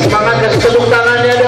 semangat dan tepuk tangannya